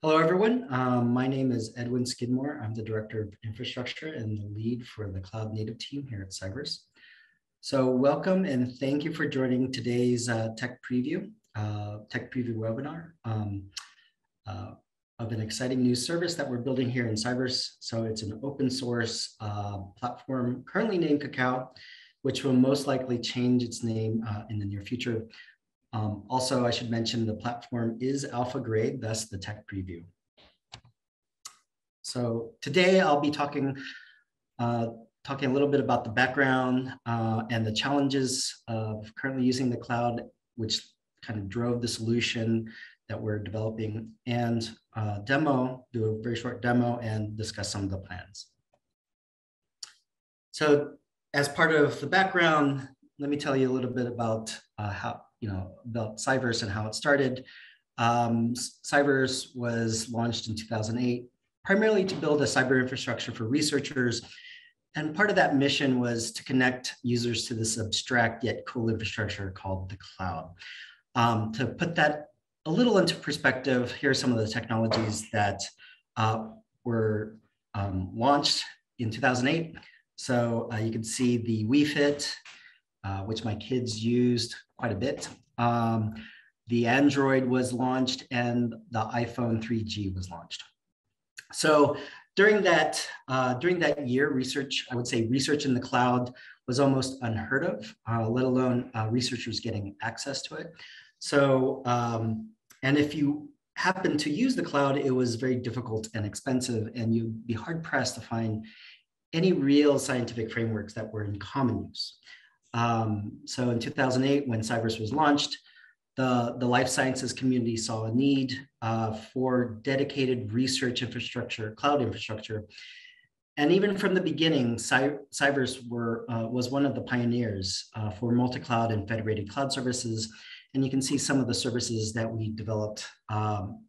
Hello, everyone. Um, my name is Edwin Skidmore. I'm the Director of Infrastructure and the lead for the Cloud Native team here at Cyverse. So welcome and thank you for joining today's uh, tech preview, uh, tech preview webinar um, uh, of an exciting new service that we're building here in Cyverse. So it's an open source uh, platform currently named Cacao, which will most likely change its name uh, in the near future. Um, also, I should mention the platform is alpha grade, thus the tech preview. So today I'll be talking, uh, talking a little bit about the background uh, and the challenges of currently using the cloud, which kind of drove the solution that we're developing and uh, demo, do a very short demo and discuss some of the plans. So as part of the background, let me tell you a little bit about uh, how, you know, about Cyverse and how it started. Um, Cyverse was launched in 2008, primarily to build a cyber infrastructure for researchers. And part of that mission was to connect users to this abstract yet cool infrastructure called the cloud. Um, to put that a little into perspective, here are some of the technologies that uh, were um, launched in 2008. So uh, you can see the Wii Fit, uh, which my kids used quite a bit. Um, the Android was launched and the iPhone 3G was launched. So during that, uh, during that year, research, I would say research in the cloud was almost unheard of, uh, let alone uh, researchers getting access to it. So, um, and if you happen to use the cloud, it was very difficult and expensive, and you'd be hard pressed to find any real scientific frameworks that were in common use. Um, so in 2008, when Cyverse was launched, the, the life sciences community saw a need uh, for dedicated research infrastructure, cloud infrastructure. And even from the beginning, Cy Cyverse were, uh, was one of the pioneers uh, for multi-cloud and federated cloud services. And you can see some of the services that we developed um,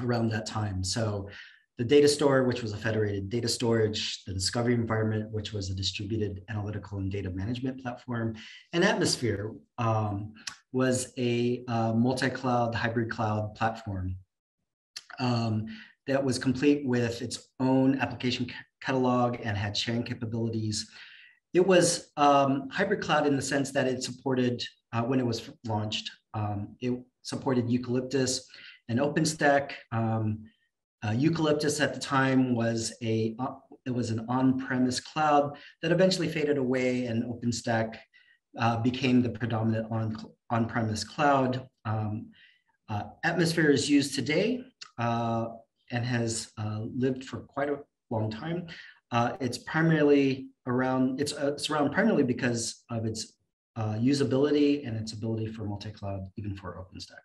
around that time. So the data store, which was a federated data storage, the discovery environment, which was a distributed analytical and data management platform, and Atmosphere um, was a uh, multi-cloud hybrid cloud platform um, that was complete with its own application catalog and had sharing capabilities. It was um, hybrid cloud in the sense that it supported, uh, when it was launched, um, it supported Eucalyptus and OpenStack, um, uh, Eucalyptus at the time was a uh, it was an on-premise cloud that eventually faded away, and OpenStack uh, became the predominant on on-premise cloud. Um, uh, Atmosphere is used today uh, and has uh, lived for quite a long time. it's primarily around it's it's around primarily because of its usability and its ability for multi-cloud, even for OpenStack.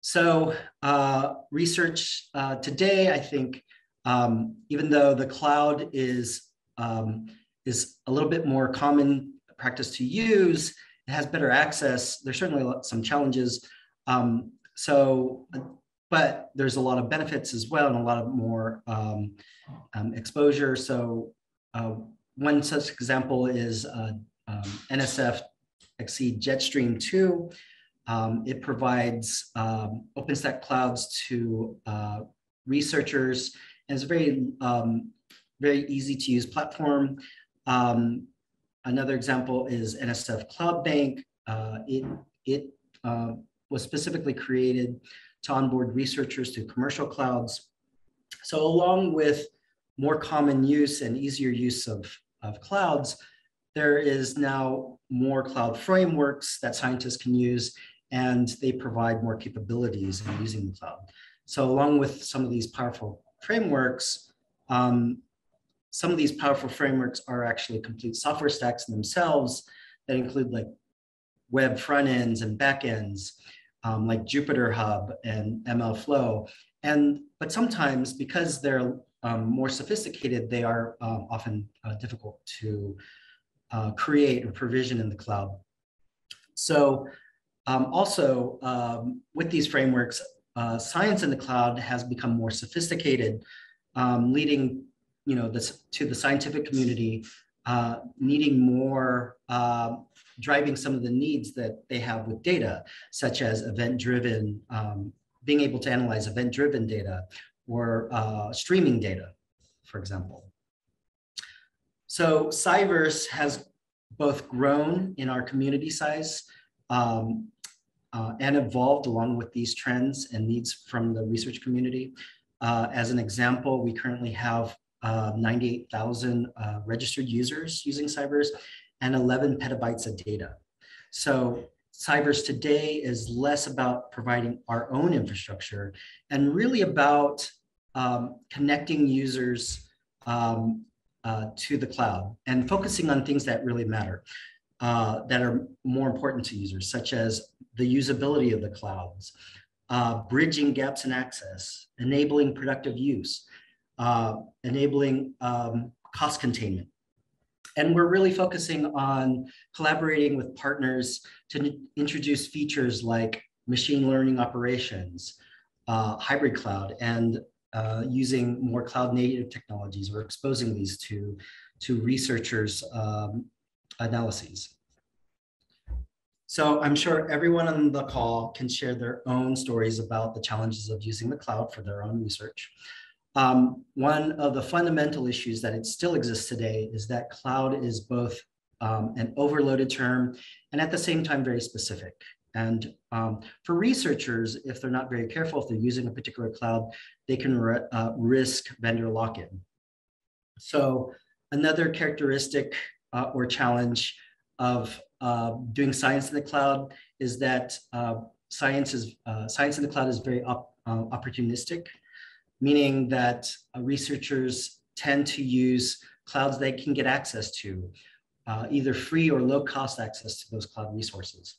So uh, research uh, today, I think, um, even though the cloud is, um, is a little bit more common practice to use, it has better access. There's certainly some challenges. Um, so, but there's a lot of benefits as well and a lot of more um, um, exposure. So uh, one such example is uh, um, NSF XSEDE Jetstream 2. Um, it provides um, OpenStack clouds to uh, researchers, and it's a very, um, very easy to use platform. Um, another example is NSF Cloud Bank. Uh, it it uh, was specifically created to onboard researchers to commercial clouds. So along with more common use and easier use of, of clouds, there is now more cloud frameworks that scientists can use and they provide more capabilities in using the cloud. So along with some of these powerful frameworks, um, some of these powerful frameworks are actually complete software stacks themselves that include like web front ends and back ends, um, like Jupyter Hub and MLflow. And but sometimes because they're um, more sophisticated, they are um, often uh, difficult to uh, create or provision in the cloud. So um, also, um, with these frameworks, uh, science in the cloud has become more sophisticated, um, leading you know, this, to the scientific community uh, needing more, uh, driving some of the needs that they have with data, such as event-driven um, being able to analyze event-driven data or uh, streaming data, for example. So Cyverse has both grown in our community size um, uh, and evolved along with these trends and needs from the research community. Uh, as an example, we currently have uh, 98,000 uh, registered users using CyVerse and 11 petabytes of data. So CyVerse today is less about providing our own infrastructure and really about um, connecting users um, uh, to the cloud and focusing on things that really matter, uh, that are more important to users, such as the usability of the clouds, uh, bridging gaps in access, enabling productive use, uh, enabling um, cost containment. And we're really focusing on collaborating with partners to introduce features like machine learning operations, uh, hybrid cloud, and uh, using more cloud native technologies. We're exposing these to, to researchers' um, analyses. So I'm sure everyone on the call can share their own stories about the challenges of using the cloud for their own research. Um, one of the fundamental issues that it still exists today is that cloud is both um, an overloaded term and at the same time very specific. And um, for researchers, if they're not very careful, if they're using a particular cloud, they can uh, risk vendor lock-in. So another characteristic uh, or challenge of uh, doing science in the cloud is that uh, science is uh, science in the cloud is very op uh, opportunistic, meaning that researchers tend to use clouds they can get access to, either free or low cost access to those cloud resources.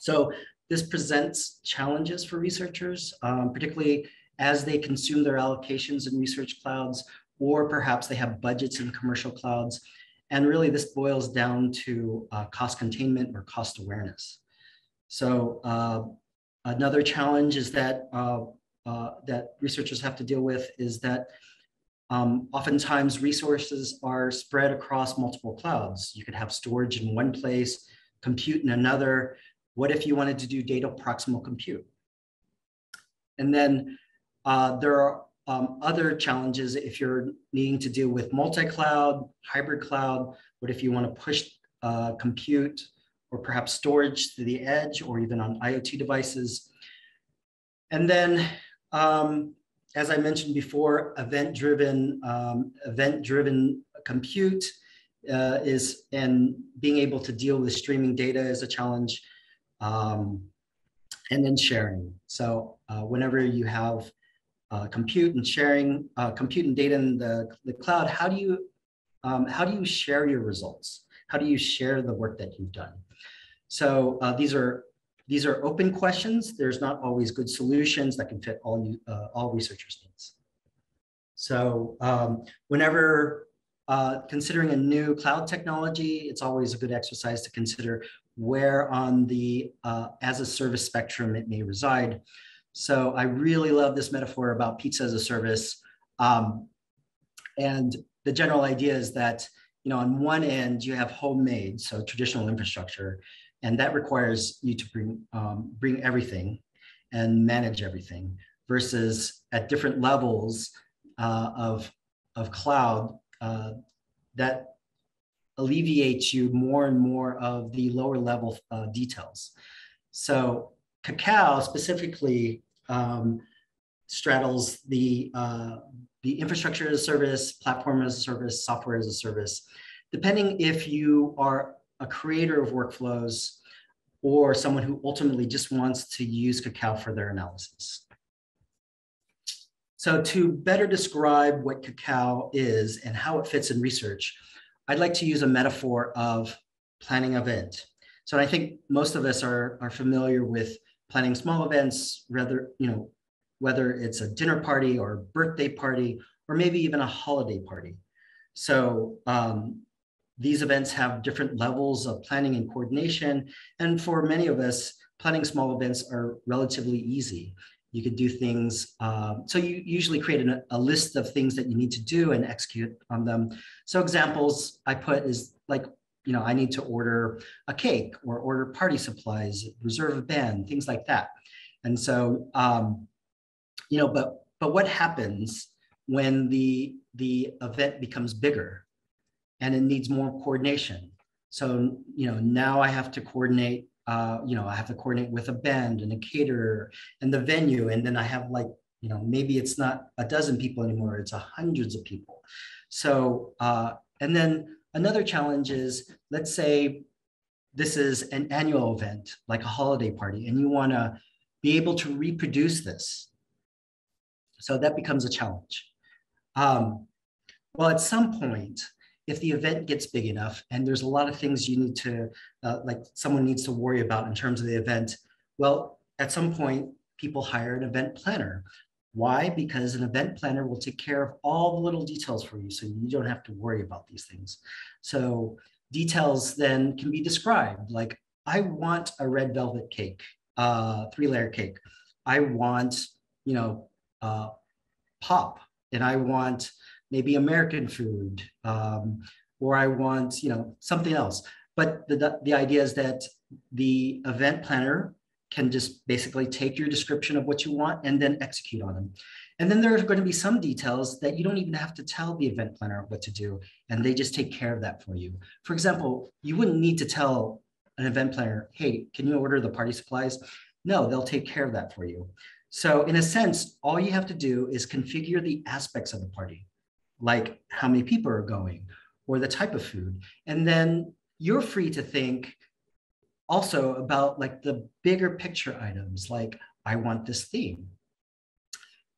So this presents challenges for researchers, um, particularly as they consume their allocations in research clouds, or perhaps they have budgets in commercial clouds. And really this boils down to uh, cost containment or cost awareness. So uh, another challenge is that, uh, uh that researchers have to deal with is that um, oftentimes resources are spread across multiple clouds. You could have storage in one place, compute in another, what if you wanted to do data proximal compute? And then uh, there are um, other challenges if you're needing to deal with multi-cloud, hybrid cloud. What if you want to push uh, compute or perhaps storage to the edge or even on IoT devices? And then, um, as I mentioned before, event-driven um, event-driven compute uh, is and being able to deal with streaming data is a challenge um, and then sharing. So uh, whenever you have uh, compute and sharing, uh, compute and data in the, the cloud, how do you um, how do you share your results? How do you share the work that you've done? So uh, these are these are open questions. There's not always good solutions that can fit all you uh, all researchers' needs. So um, whenever uh, considering a new cloud technology, it's always a good exercise to consider where on the uh, as a service spectrum it may reside. So I really love this metaphor about pizza as a service. Um, and the general idea is that, you know, on one end you have homemade, so traditional infrastructure, and that requires you to bring, um, bring everything and manage everything versus at different levels uh, of, of cloud uh, that alleviates you more and more of the lower level uh, details. So Cacao specifically um, straddles the, uh, the infrastructure as a service, platform as a service, software as a service. Depending if you are a creator of workflows or someone who ultimately just wants to use Cacao for their analysis. So to better describe what Cacao is and how it fits in research, I'd like to use a metaphor of planning event. So I think most of us are, are familiar with planning small events, rather, you know, whether it's a dinner party or birthday party, or maybe even a holiday party. So um, these events have different levels of planning and coordination. And for many of us, planning small events are relatively easy. You could do things. Uh, so you usually create an, a list of things that you need to do and execute on them. So examples I put is like, you know, I need to order a cake or order party supplies, reserve a band, things like that. And so, um, you know, but but what happens when the the event becomes bigger and it needs more coordination? So, you know, now I have to coordinate. Uh, you know, I have to coordinate with a band and a caterer and the venue, and then I have like, you know, maybe it's not a dozen people anymore; it's a hundreds of people. So, uh, and then another challenge is, let's say this is an annual event, like a holiday party, and you want to be able to reproduce this. So that becomes a challenge. Um, well, at some point, if the event gets big enough and there's a lot of things you need to, uh, like someone needs to worry about in terms of the event, well, at some point, people hire an event planner. Why? Because an event planner will take care of all the little details for you so you don't have to worry about these things. So details then can be described like, I want a red velvet cake, uh, three layer cake. I want, you know, uh, pop and I want maybe American food um, or I want, you know, something else. But the, the idea is that the event planner can just basically take your description of what you want and then execute on them. And then there are going to be some details that you don't even have to tell the event planner what to do, and they just take care of that for you. For example, you wouldn't need to tell an event planner, hey, can you order the party supplies? No, they'll take care of that for you. So in a sense, all you have to do is configure the aspects of the party, like how many people are going or the type of food. And then you're free to think also about like the bigger picture items, like I want this theme.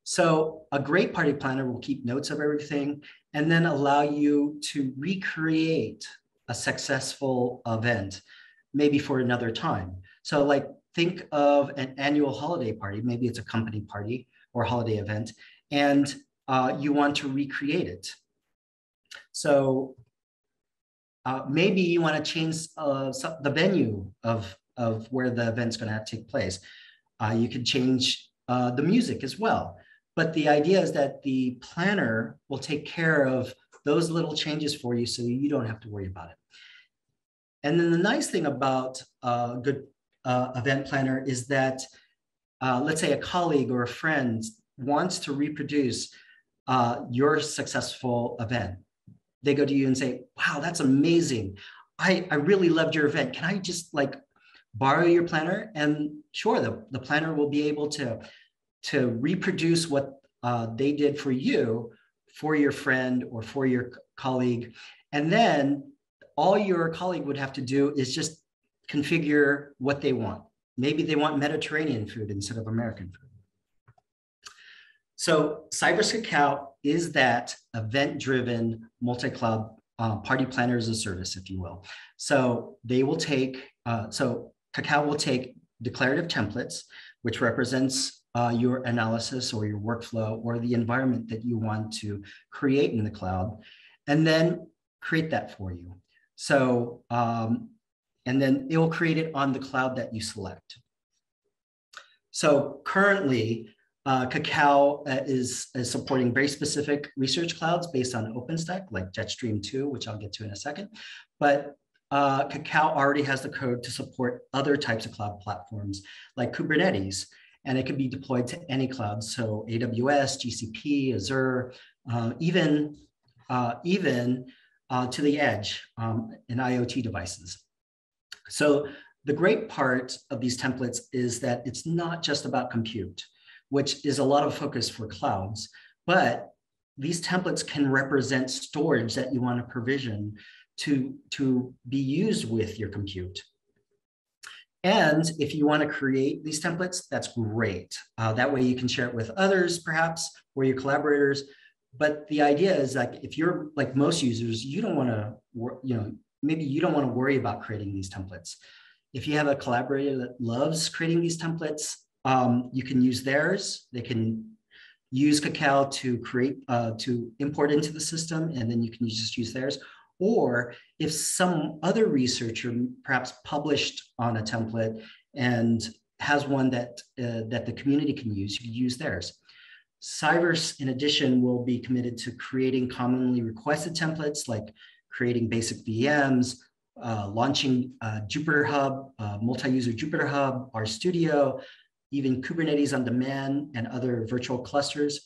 So a great party planner will keep notes of everything and then allow you to recreate a successful event, maybe for another time. So like think of an annual holiday party, maybe it's a company party or holiday event, and uh, you want to recreate it. So uh, maybe you want to change uh, the venue of, of where the event's going to take place. Uh, you can change uh, the music as well. But the idea is that the planner will take care of those little changes for you so you don't have to worry about it. And then the nice thing about a good uh, event planner is that, let's say a colleague or a friend wants to reproduce your successful event. They go to you and say, wow, that's amazing. I, I really loved your event. Can I just like borrow your planner? And sure, the, the planner will be able to to reproduce what uh, they did for you for your friend or for your colleague. And then all your colleague would have to do is just configure what they want. Maybe they want Mediterranean food instead of American food. So Cyverse Cacao is that event-driven multi-cloud uh, party planner as a service, if you will. So they will take, uh, so Cacao will take declarative templates, which represents uh, your analysis or your workflow or the environment that you want to create in the cloud, and then create that for you. So, um, and then it will create it on the cloud that you select. So currently, uh, Cacao uh, is, is supporting very specific research clouds based on OpenStack, like Jetstream 2, which I'll get to in a second. But uh, Cacao already has the code to support other types of cloud platforms like Kubernetes and it can be deployed to any cloud. So AWS, GCP, Azure, uh, even, uh, even uh, to the edge um, in IoT devices. So the great part of these templates is that it's not just about compute, which is a lot of focus for clouds, but these templates can represent storage that you want to provision to, to be used with your compute. And if you want to create these templates, that's great. Uh, that way you can share it with others, perhaps, or your collaborators. But the idea is like, if you're like most users, you don't want to, you know, maybe you don't want to worry about creating these templates. If you have a collaborator that loves creating these templates, um, you can use theirs. They can use Cacao to create, uh, to import into the system, and then you can just use theirs. Or if some other researcher perhaps published on a template and has one that, uh, that the community can use, you can use theirs. Cyverse, in addition, will be committed to creating commonly requested templates like creating basic VMs, uh, launching uh, Jupyter Hub, uh, multi-user Jupyter Hub, RStudio, even Kubernetes on demand and other virtual clusters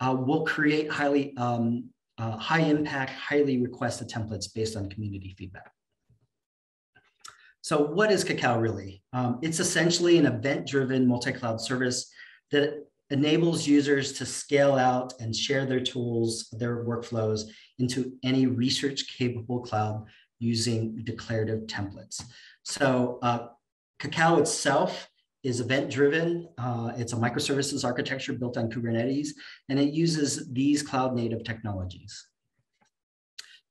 uh, will create highly um, uh, high impact, highly requested templates based on community feedback. So what is Cacao really? Um, it's essentially an event-driven multi-cloud service that enables users to scale out and share their tools, their workflows into any research-capable cloud using declarative templates. So uh, Cacao itself is event-driven. Uh, it's a microservices architecture built on Kubernetes, and it uses these cloud-native technologies.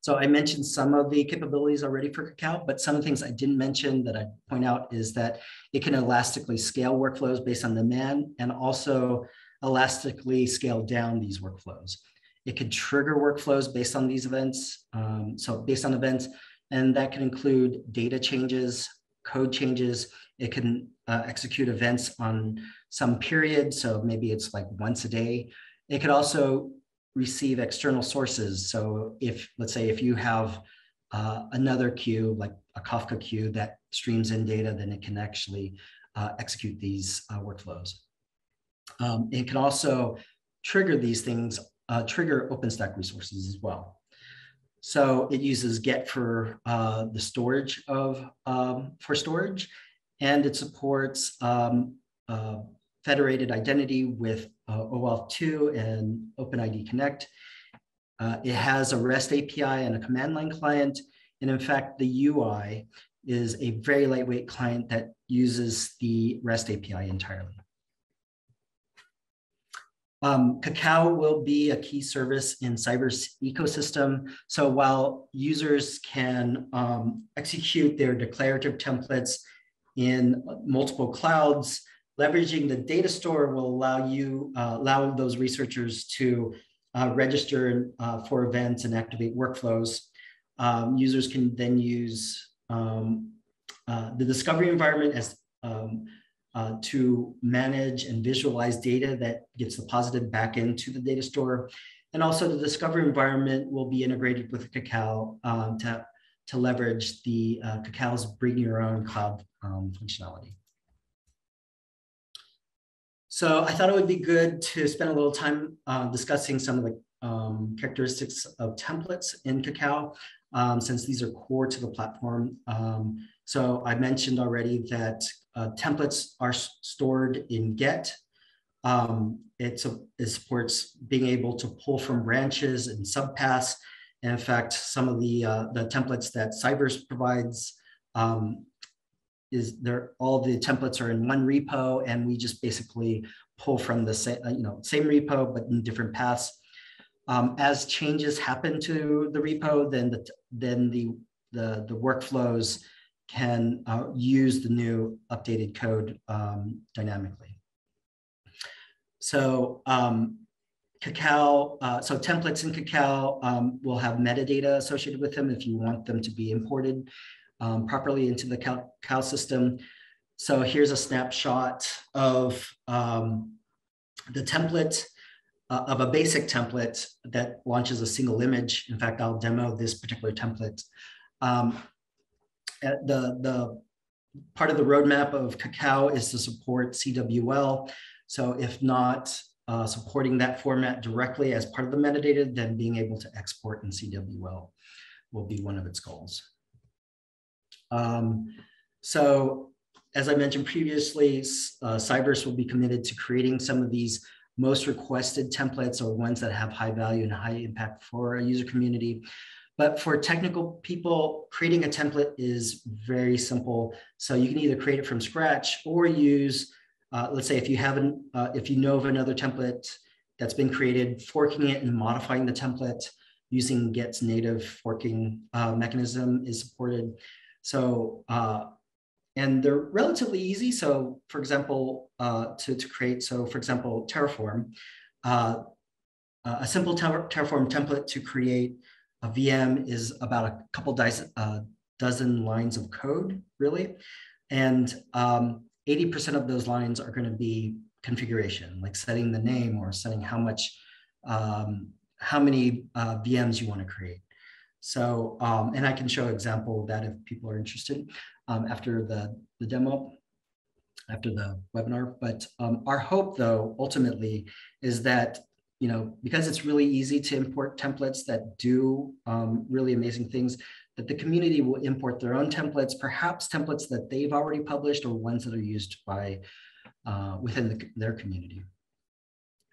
So I mentioned some of the capabilities already for Cacao, but some things I didn't mention that I point out is that it can elastically scale workflows based on demand and also elastically scale down these workflows. It can trigger workflows based on these events. Um, so based on events, and that can include data changes, code changes. It can uh, execute events on some period. So maybe it's like once a day. It could also receive external sources. So if, let's say, if you have uh, another queue, like a Kafka queue that streams in data, then it can actually uh, execute these uh, workflows. Um, it can also trigger these things, uh, trigger OpenStack resources as well. So it uses Git for uh, the storage of, um, for storage, and it supports um, uh, federated identity with uh, OAuth 2 and OpenID Connect. Uh, it has a REST API and a command line client. And in fact, the UI is a very lightweight client that uses the REST API entirely. Um, Cacao will be a key service in CyVerse's ecosystem. So while users can um, execute their declarative templates in multiple clouds, leveraging the data store will allow you, uh, allow those researchers to uh, register uh, for events and activate workflows. Um, users can then use um, uh, the discovery environment as um, uh, to manage and visualize data that gets deposited back into the data store. And also the discovery environment will be integrated with Cacao um, to, to leverage the uh, Cacao's bring your own cloud um, functionality. So I thought it would be good to spend a little time uh, discussing some of the um, characteristics of templates in Cacao, um, since these are core to the platform. Um, so I mentioned already that uh, templates are stored in Git. Um, it, it supports being able to pull from branches and subpaths. And in fact, some of the, uh, the templates that Cyverse provides um, is there, all the templates are in one repo and we just basically pull from the same, uh, you know, same repo, but in different paths. Um, as changes happen to the repo, then the, then the, the, the workflows can uh, use the new updated code um, dynamically. So um, Cacao, uh, so templates in Cacao um, will have metadata associated with them if you want them to be imported um, properly into the Cacao system. So here's a snapshot of um, the template uh, of a basic template that launches a single image. In fact, I'll demo this particular template. Um, the, the part of the roadmap of Cacao is to support CWL. So if not uh, supporting that format directly as part of the metadata, then being able to export in CWL will be one of its goals. Um, so as I mentioned previously, uh, Cyverse will be committed to creating some of these most requested templates or ones that have high value and high impact for a user community. But for technical people, creating a template is very simple. So you can either create it from scratch or use, uh, let's say if you haven't, uh, if you know of another template that's been created, forking it and modifying the template using Git's native forking uh, mechanism is supported. So, uh, and they're relatively easy. So for example, uh, to, to create, so for example, Terraform, uh, a simple ter Terraform template to create a VM is about a couple dozen, dozen lines of code, really. And 80% um, of those lines are going to be configuration, like setting the name or setting how much, um, how many uh, VMs you want to create. So, um, and I can show an example of that if people are interested um, after the, the demo. after the webinar. But um, our hope, though, ultimately, is that you know because it's really easy to import templates that do um, really amazing things, that the community will import their own templates, perhaps templates that they've already published or ones that are used by uh, within the, their community.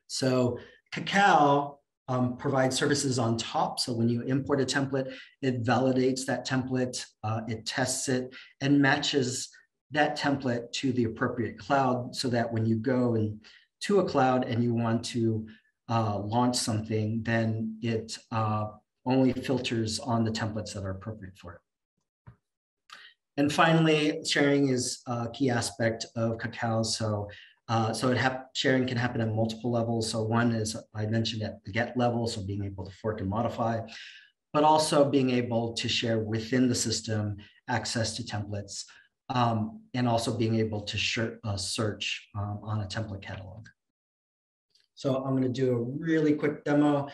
So Cacao um, provide services on top. So when you import a template, it validates that template, uh, it tests it, and matches that template to the appropriate cloud so that when you go and to a cloud and you want to uh, launch something, then it uh, only filters on the templates that are appropriate for it. And finally, sharing is a key aspect of Cacao. So uh, so sharing can happen at multiple levels. So one is I mentioned at the Git level, so being able to fork and modify, but also being able to share within the system access to templates, um, and also being able to uh, search um, on a template catalog. So I'm going to do a really quick demo,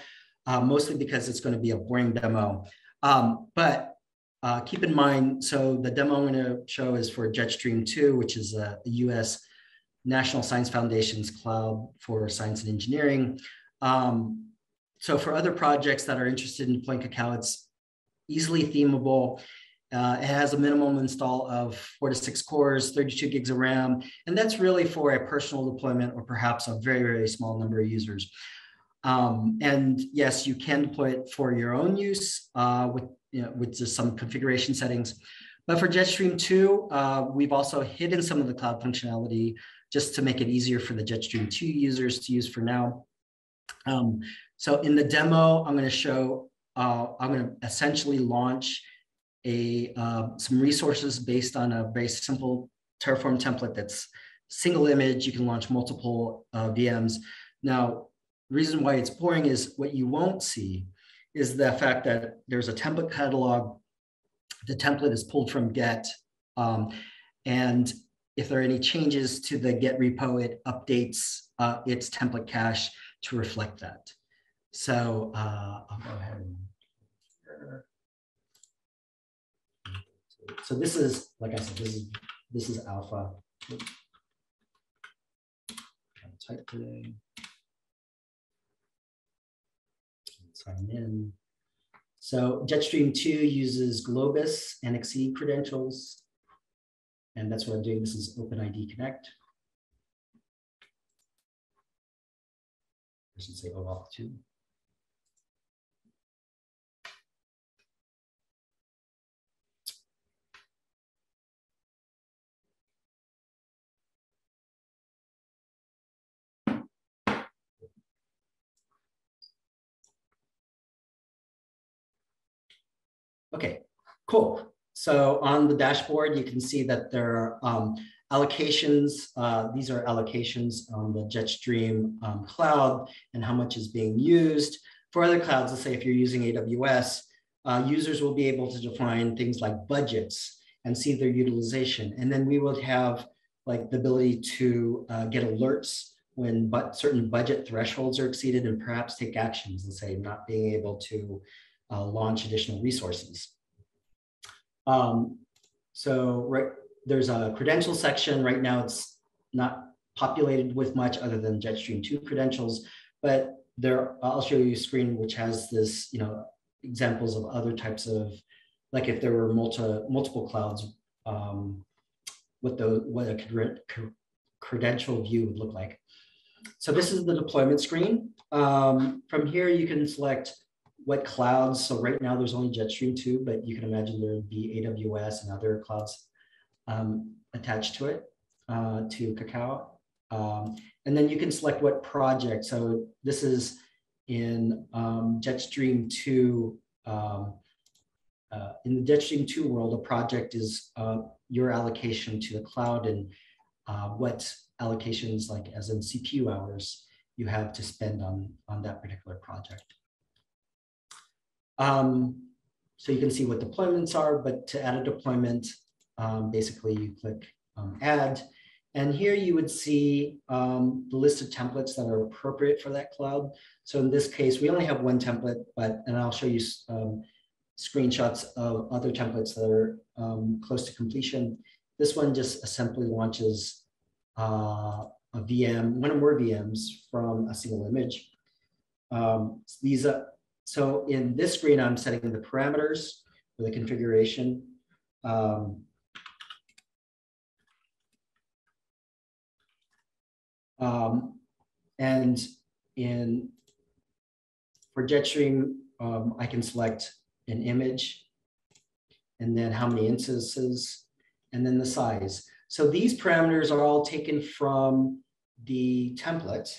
uh, mostly because it's going to be a boring demo. Um, but uh, keep in mind, so the demo I'm going to show is for Jetstream 2, which is a, a US National Science Foundation's cloud for science and engineering. Um, so for other projects that are interested in deploying Cacao, it's easily themable. Uh, it has a minimum install of four to six cores, 32 gigs of RAM, and that's really for a personal deployment or perhaps a very, very small number of users. Um, and yes, you can deploy it for your own use uh, with, you know, with just some configuration settings. But for Jetstream 2, uh, we've also hidden some of the cloud functionality just to make it easier for the Jetstream 2 users to use for now. Um, so in the demo, I'm going to show, uh, I'm going to essentially launch a uh, some resources based on a very simple Terraform template that's single image. You can launch multiple uh, VMs. Now, reason why it's boring is what you won't see is the fact that there's a template catalog. The template is pulled from Git. Um, and if there are any changes to the Git repo, it updates uh, its template cache to reflect that. So uh, I'll go ahead and. So this is, like I said, this is this is alpha. Type today. Sign in. So Jetstream 2 uses Globus NXE credentials and that's what I'm doing. This is OpenID Connect. I should say OAuth 2. Okay, cool. So on the dashboard, you can see that there are um, allocations. Uh, these are allocations on the Jetstream um, cloud and how much is being used. For other clouds, let's say if you're using AWS, uh, users will be able to define things like budgets and see their utilization. And then we would have like the ability to uh, get alerts when but certain budget thresholds are exceeded and perhaps take actions and say not being able to uh, launch additional resources. Um, so right, there's a credential section. Right now it's not populated with much other than Jetstream 2 credentials, but there, I'll show you a screen which has this, you know, examples of other types of, like if there were multi, multiple clouds, um, what the what a credential view would look like. So this is the deployment screen. Um, from here, you can select what clouds, so right now there's only Jetstream 2, but you can imagine there would be AWS and other clouds um, attached to it, uh, to Cacao. Um, and then you can select what project. So this is in um, Jetstream 2. Um, uh, in the Jetstream 2 world, a project is uh, your allocation to the cloud and uh, what allocations, like as in CPU hours, you have to spend on, on that particular project. Um, so you can see what deployments are, but to add a deployment, um, basically you click um, add. And here you would see um, the list of templates that are appropriate for that cloud. So in this case, we only have one template, but and I'll show you um, screenshots of other templates that are um, close to completion. This one just simply launches uh, a VM, one or more VMs from a single image. Um, these, uh, so in this screen, I'm setting the parameters for the configuration. Um, um, and in for Jetstream, um, I can select an image and then how many instances and then the size. So these parameters are all taken from the template.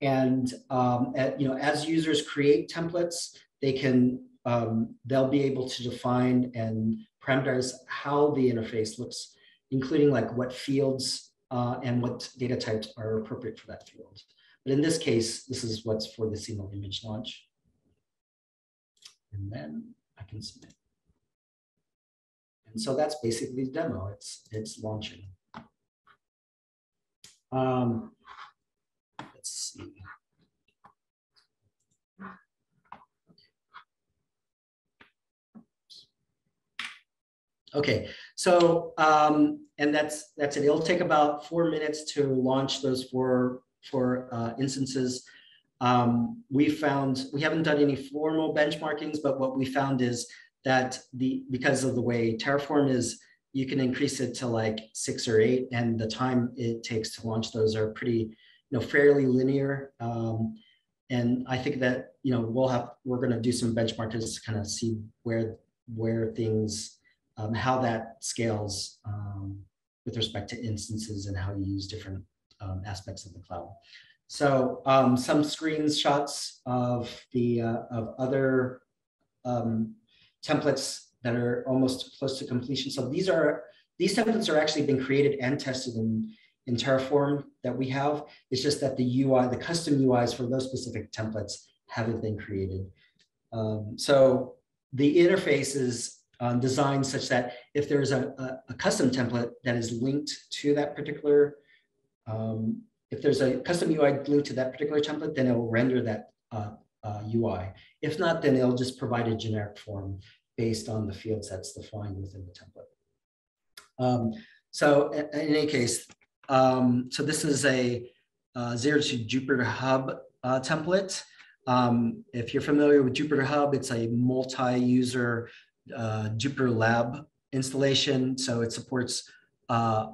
And um, at, you know, as users create templates, they can um, they'll be able to define and parameterize how the interface looks, including like what fields uh, and what data types are appropriate for that field. But in this case, this is what's for the single image launch. And then I can submit. And so that's basically the demo. It's it's launching. Um, see. Okay, so um, and that's that's it. It'll take about four minutes to launch those four four uh, instances. Um, we found we haven't done any formal benchmarkings, but what we found is that the because of the way Terraform is, you can increase it to like six or eight, and the time it takes to launch those are pretty, you know, fairly linear. Um, and I think that you know we'll have we're going to do some benchmarks to kind of see where where things um, how that scales um, with respect to instances and how you use different um, aspects of the cloud. So um, some screenshots of the uh, of other um, templates that are almost close to completion. So these are these templates are actually been created and tested in in Terraform that we have. It's just that the UI, the custom UIs for those specific templates haven't been created. Um, so the interface is um, designed such that if there's a, a, a, custom template that is linked to that particular, um, if there's a custom UI linked to that particular template, then it will render that uh, uh, UI. If not, then it'll just provide a generic form based on the fields that's defined within the template. Um, so in, any case, um, so this is a uh, zero to Jupyter Hub uh, template. Um, if you're familiar with Jupyter Hub, it's a multi-user uh, Jupyter Lab installation. So it supports uh,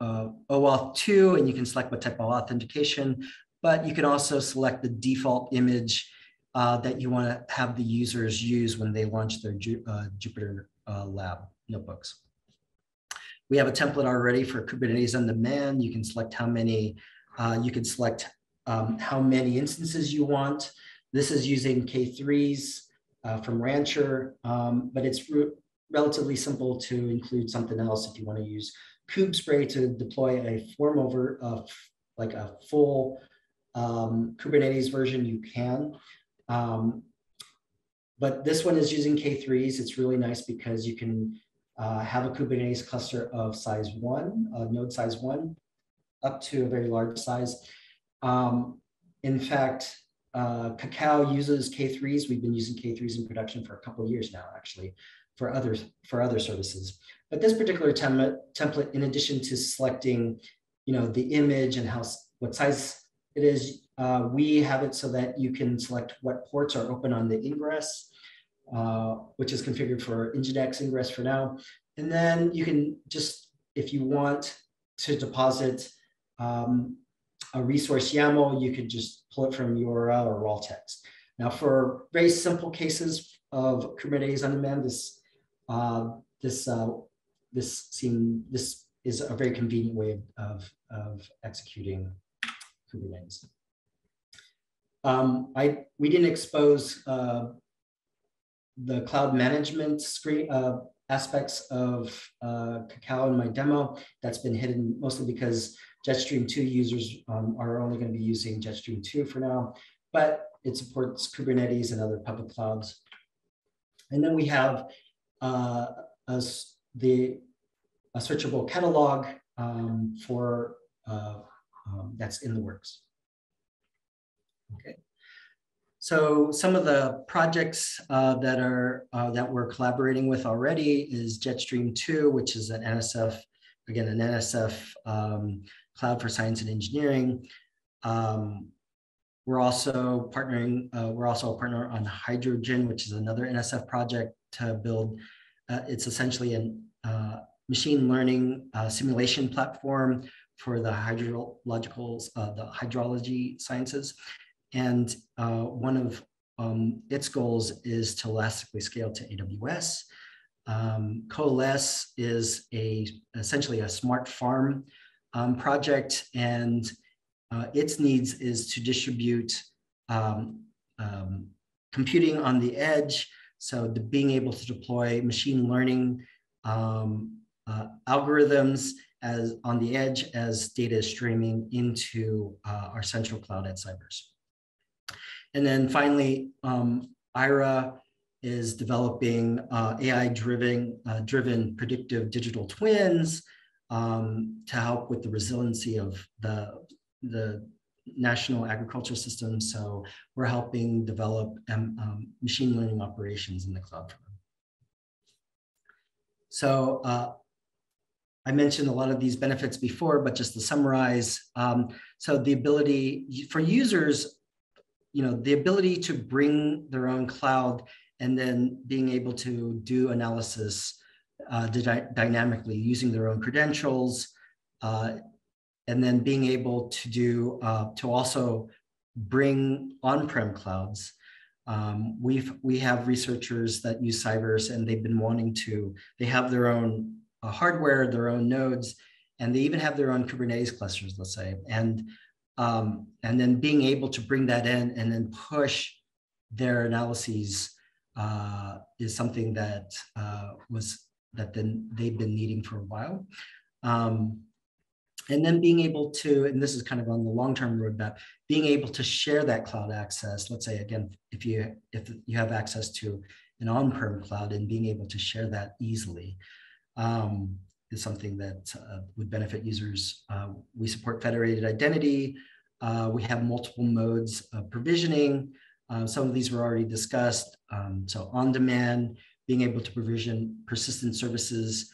uh, OAuth 2, and you can select what type of authentication, but you can also select the default image uh, that you want to have the users use when they launch their Ju Jupyter Lab notebooks. We have a template already for Kubernetes on demand. You can select how many, uh, you can select um, how many instances you want. This is using K3s uh, from Rancher, um, but it's re relatively simple to include something else if you want to use Kubespray to deploy a form over of like a full um, Kubernetes version, you can. Um, but this one is using K3s. It's really nice because you can uh, have a Kubernetes cluster of size one, uh, node size one, up to a very large size. Um, in fact, uh, Cacao uses K3s. We've been using K3s in production for a couple years now, actually, for other, for other services. But this particular template, template, in addition to selecting, you know, the image and how what size it is, uh, we have it so that you can select what ports are open on the ingress, uh, which is configured for Nginx ingress for now. And then you can just, if you want to deposit um, a resource YAML, you could just pull it from URL or raw text. Now, for very simple cases of Kubernetes on demand, this uh, this uh, this seem this is a very convenient way of, of executing Kubernetes. Um, I we didn't expose uh, the cloud management screen uh, aspects of uh, Cacao in my demo. That's been hidden mostly because Jetstream 2 users um, are only going to be using Jetstream 2 for now, but it supports Kubernetes and other public clouds. And then we have uh, a, the, a searchable catalog um, for uh, um, that's in the works. Okay. So some of the projects uh, that are uh, that we're collaborating with already is Jetstream 2, which is an NSF again, an NSF um, Cloud for Science and Engineering. Um, we're also partnering, uh, we're also a partner on Hydrogen, which is another NSF project to build, uh, it's essentially a uh, machine learning uh, simulation platform for the hydrological, the hydrology sciences. And uh, one of um, its goals is to elastically scale to AWS. Um, Coalesce is a essentially a smart farm um, project, and uh, its needs is to distribute um, um, computing on the edge. So the, being able to deploy machine learning um, uh, algorithms as on the edge as data is streaming into uh, our central cloud at CyVerse. And then finally, um, AIIRA is developing uh, AI-driven uh, driven predictive digital twins um, to help with the resiliency of the, the national agriculture system. So we're helping develop um, um, machine learning operations in the cloud. So uh, I mentioned a lot of these benefits before, but just to summarize, um, so the ability for users, you know, the ability to bring their own cloud and then being able to do analysis uh, dy dynamically using their own credentials, uh, and then being able to do uh, to also bring on-prem clouds. Um, we've we have researchers that use CyVerse and they've been wanting to. They have their own uh, hardware, their own nodes, and they even have their own Kubernetes clusters, let's say, and um, and then being able to bring that in and then push their analyses uh, is something that uh, was that then they've been needing for a while. Um, and then being able to, and this is kind of on the long-term roadmap, being able to share that cloud access. Let's say again, if you if you have access to an on-prem cloud and being able to share that easily um, is something that uh, would benefit users. Uh, we support federated identity. Uh, we have multiple modes of provisioning. Uh, some of these were already discussed. Um, so on demand, being able to provision persistent services,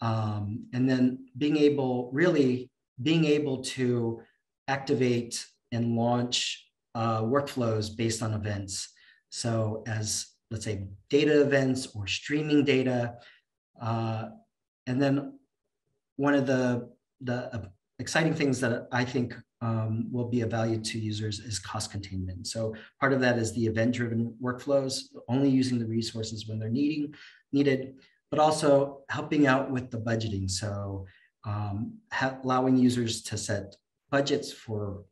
um, and then being able, really being able to activate and launch uh, workflows based on events. So as let's say data events or streaming data, uh, and then one of the, the uh, exciting things that I think um, will be of value to users is cost containment. So part of that is the event-driven workflows, only using the resources when they're needing, needed, but also helping out with the budgeting. So um, allowing users to set budgets for,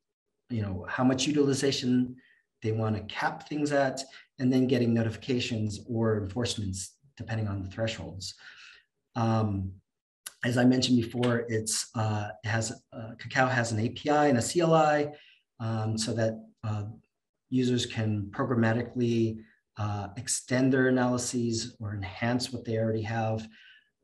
you know, how much utilization they want to cap things at, and then getting notifications or enforcements depending on the thresholds. Um, as I mentioned before, it's uh, has uh, Cacao has an API and a CLI um, so that uh, users can programmatically uh, extend their analyses or enhance what they already have,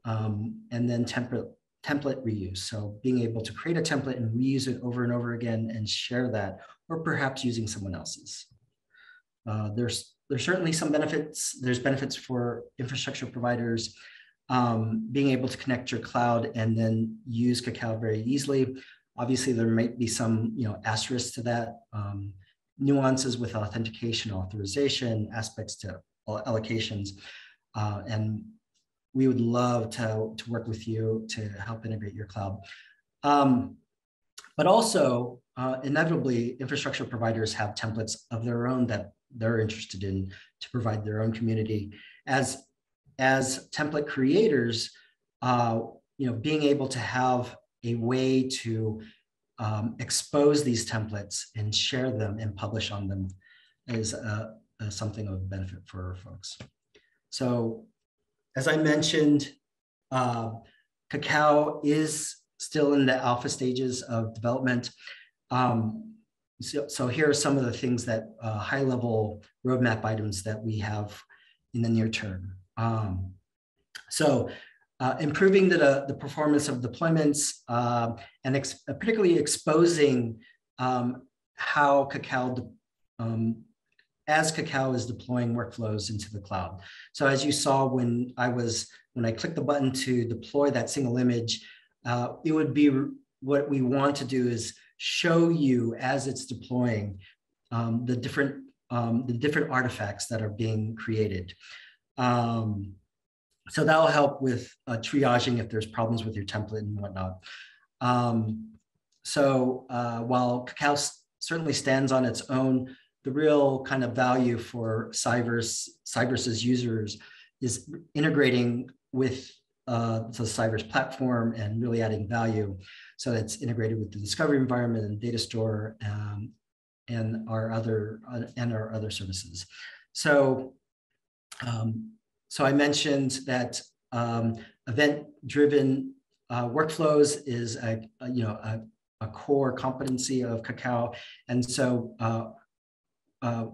um, and then template template reuse. So being able to create a template and reuse it over and over again and share that, or perhaps using someone else's. Uh, there's there's certainly some benefits. There's benefits for infrastructure providers um, being able to connect your cloud and then use Cacao very easily. Obviously, there might be some you know asterisks to that, um, nuances with authentication, authorization, aspects to allocations, uh, and we would love to, to work with you to help integrate your cloud. Um, but also, uh, inevitably, infrastructure providers have templates of their own that they're interested in to provide their own community. As as template creators, uh, you know, being able to have a way to um, expose these templates and share them and publish on them is uh, uh, something of benefit for folks. So as I mentioned, uh, Cacao is still in the alpha stages of development. Um, so, so, here are some of the things that uh, high level roadmap items that we have in the near term. Um, so uh, improving the, the performance of deployments uh, and ex particularly exposing um, how um, as Cacao is deploying workflows into the cloud. So as you saw when I was, when I clicked the button to deploy that single image, Uh, it would be what we want to do is show you as it's deploying um, the different um, the different artifacts that are being created. Um, so that'll help with uh, triaging if there's problems with your template and whatnot. Um, so uh, while Cacao certainly stands on its own, the real kind of value for CyVerse, CyVerse's users is integrating with uh, the CyVerse platform and really adding value. So it's integrated with the discovery environment and data store um, and our other uh, and our other services. So, um, so I mentioned that um, event-driven uh, workflows is a, a you know a, a, core competency of Cacao, and so uh, uh,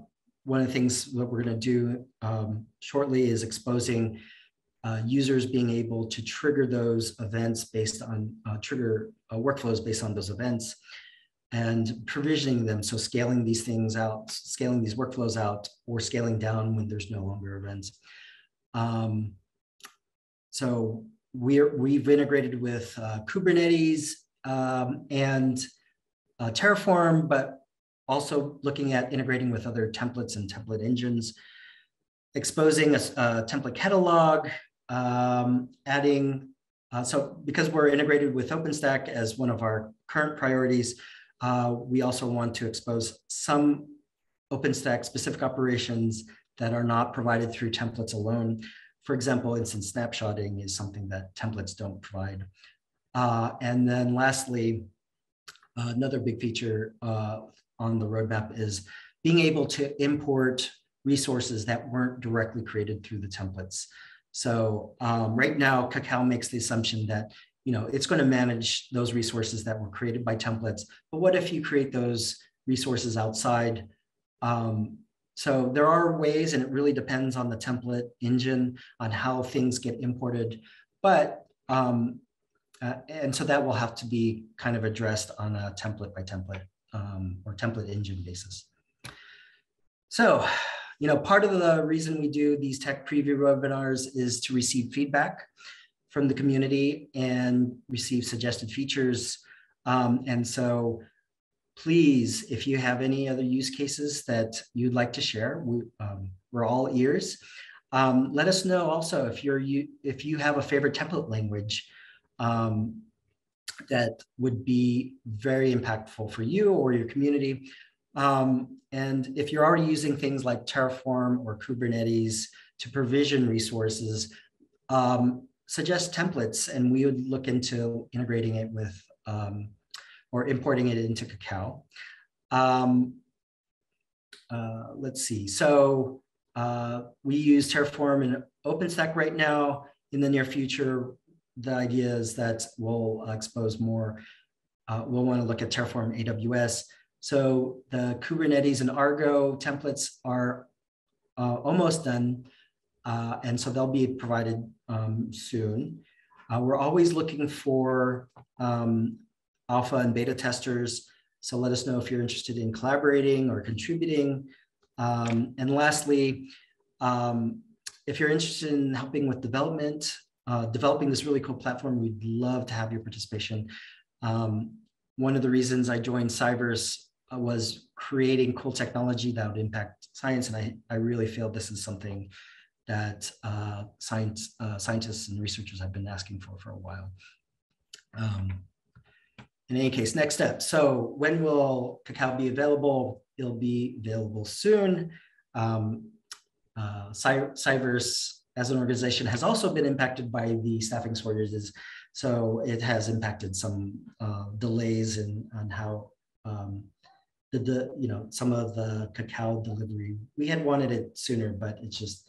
one of the things that we're going to do um, shortly is exposing uh, users being able to trigger those events based on uh, trigger uh, workflows based on those events and provisioning them. So scaling these things out, scaling these workflows out or scaling down when there's no longer events. Um, so we're, we've integrated with uh, Kubernetes um, and uh, Terraform, but also looking at integrating with other templates and template engines, exposing a, a template catalog, um, adding, uh, so because we're integrated with OpenStack as one of our current priorities, uh, we also want to expose some OpenStack specific operations that are not provided through templates alone. For example, instance snapshotting is something that templates don't provide. Uh, and then lastly, another big feature uh, on the roadmap is being able to import resources that weren't directly created through the templates. So um, right now, Cacao makes the assumption that you know it's going to manage those resources that were created by templates. But what if you create those resources outside? Um, so there are ways, and it really depends on the template engine on how things get imported. But um, uh, and so that will have to be kind of addressed on a template by template um, or template engine basis. So, you know, part of the reason we do these tech preview webinars is to receive feedback from the community and receive suggested features. Um, and so please, if you have any other use cases that you'd like to share, we, um, we're all ears. Um, let us know also if you're you if you have a favorite template language um, that would be very impactful for you or your community. Um, and if you're already using things like Terraform or Kubernetes to provision resources, um, suggest templates and we would look into integrating it with um, or importing it into Cacao. Um, uh, let's see. So uh, we use Terraform and OpenStack right now. In the near future, the idea is that we'll uh, expose more. Uh, we'll want to look at Terraform AWS. So the Kubernetes and Argo templates are uh, almost done. Uh, and so they'll be provided um, soon. Uh, we're always looking for um, alpha and beta testers. So let us know if you're interested in collaborating or contributing. Um, and lastly, um, if you're interested in helping with development, uh, developing this really cool platform. We'd love to have your participation. Um, one of the reasons I joined CyVerse uh, was creating cool technology that would impact science. And I, I really feel this is something that uh, science, uh, scientists and researchers have been asking for for a while. Um, in any case, next step. So when will Cacao be available? It'll be available soon. Um, uh, CyVerse as an organization has also been impacted by the staffing shortages. So it has impacted some uh, delays in on how um, the, the, you know, some of the Cacao delivery. We had wanted it sooner, but it's just,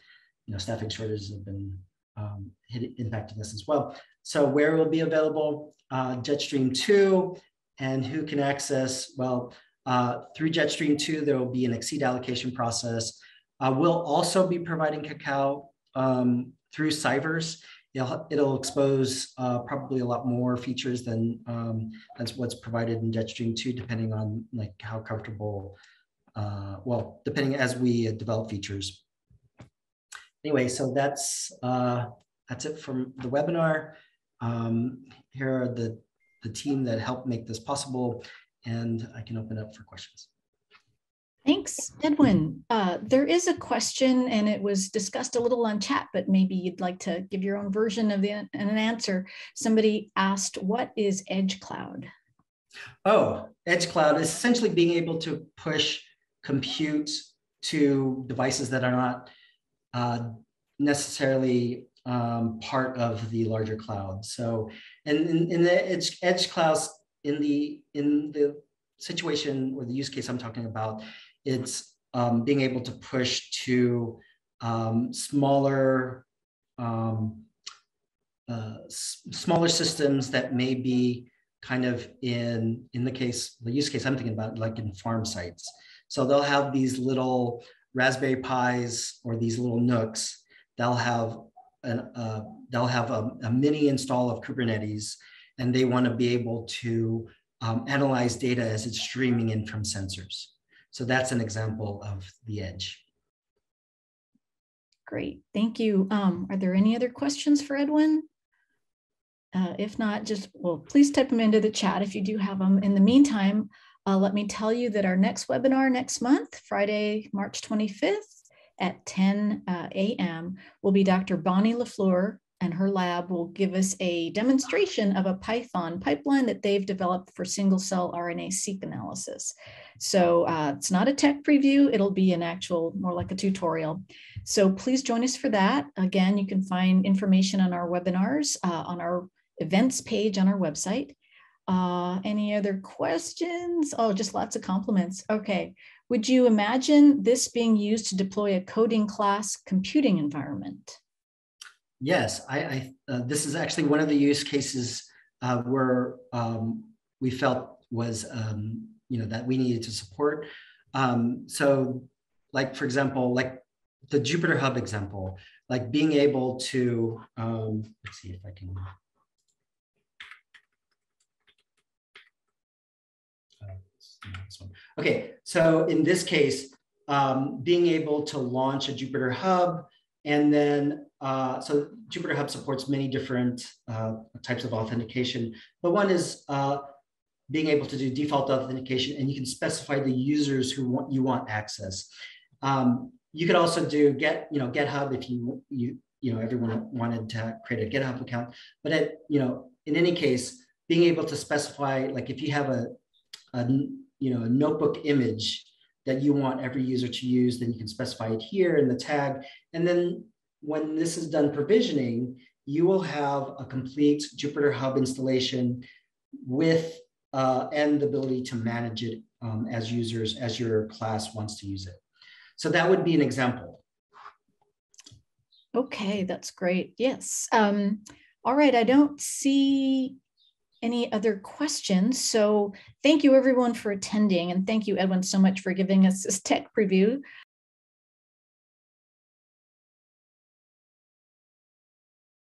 you know, staffing shortages have been um, hit, impacting us as well. So where will be available? Uh, Jetstream 2 and who can access? Well, uh, through Jetstream 2, there will be an XSEDE allocation process. Uh, we'll also be providing Cacao um, through CyVerse. It'll, it'll expose uh, probably a lot more features than um, that's what's provided in Jetstream 2, depending on like how comfortable, uh, well, depending as we develop features. Anyway, so that's uh, that's it from the webinar. um, here are the, the team that helped make this possible, and I can open up for questions. Thanks, Edwin. Uh, there is a question and it was discussed a little on chat, but maybe you'd like to give your own version of the, an answer. Somebody asked, what is Edge Cloud? Oh, Edge Cloud is essentially being able to push compute to devices that are not uh, necessarily um, part of the larger cloud. So, and in, in the Edge, Edge clouds, in the in the situation or the use case I'm talking about, it's um, being able to push to um, smaller um, uh, smaller systems that may be kind of in in the case the use case I'm thinking about like in farm sites. So they'll have these little Raspberry Pis or these little NUCs, They'll have an uh, they'll have a, a, mini install of Kubernetes, and they want to be able to um, analyze data as it's streaming in from sensors. So that's an example of the edge. Great, thank you. Um, are there any other questions for Edwin? Uh, if not, just, well, please type them into the chat if you do have them. In the meantime, uh, let me tell you that our next webinar next month, Friday, March 25th at 10 uh, a.m. will be Dr. Bonnie LaFleur and her lab will give us a demonstration of a Python pipeline that they've developed for single cell RNA-seq analysis. So uh, it's not a tech preview, it'll be an actual, more like a tutorial. So please join us for that. Again, you can find information on our webinars uh, on our events page on our website. Uh, any other questions? Oh, just lots of compliments. Okay. Would you imagine this being used to deploy a coding class computing environment? Yes, I, I uh, this is actually one of the use cases uh, where um, we felt was um, you know that we needed to support. Um, so, like for example, like the Jupyter Hub example, like being able to um, let's see if I can. Uh, okay, so in this case, um, being able to launch a Jupyter Hub and then, uh, so Jupyter Hub supports many different uh, types of authentication, but one is uh, being able to do default authentication and you can specify the users who want, you want access. Um, you could also do get, you know, GitHub if you, you, you know, everyone wanted to create a GitHub account, but at, you know, in any case, being able to specify, like if you have a, a you know, a notebook image that you want every user to use, then you can specify it here in the tag. And then when this is done provisioning, you will have a complete Jupyter Hub installation with uh, and the ability to manage it um, as users, as your class wants to use it. So that would be an example. Okay, that's great. Yes. Um, all right, I don't see any other questions. So thank you everyone for attending and thank you Edwin so much for giving us this tech preview.